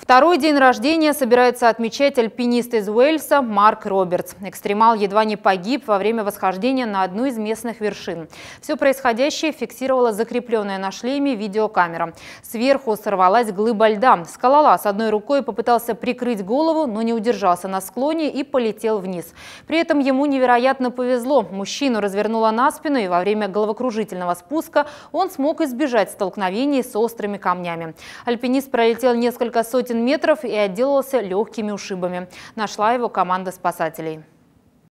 Второй день рождения собирается отмечать альпинист из Уэльса Марк Робертс. Экстремал едва не погиб во время восхождения на одну из местных вершин. Все происходящее фиксировала закрепленная на шлеме видеокамера. Сверху сорвалась глыба льда. Скалолаз одной рукой попытался прикрыть голову, но не удержался на склоне и полетел вниз. При этом ему невероятно повезло. Мужчину развернуло на спину, и во время головокружительного спуска он смог избежать столкновений с острыми камнями. Альпинист пролетел несколько сотен метров и отделался легкими ушибами. Нашла его команда спасателей.